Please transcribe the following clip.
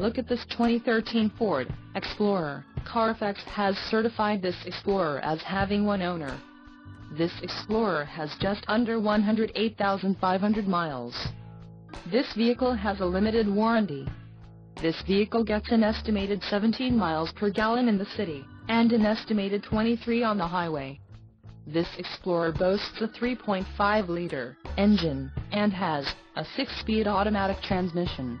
Look at this 2013 Ford Explorer. Carfax has certified this Explorer as having one owner. This Explorer has just under 108,500 miles. This vehicle has a limited warranty. This vehicle gets an estimated 17 miles per gallon in the city, and an estimated 23 on the highway. This Explorer boasts a 3.5-liter engine, and has a 6-speed automatic transmission.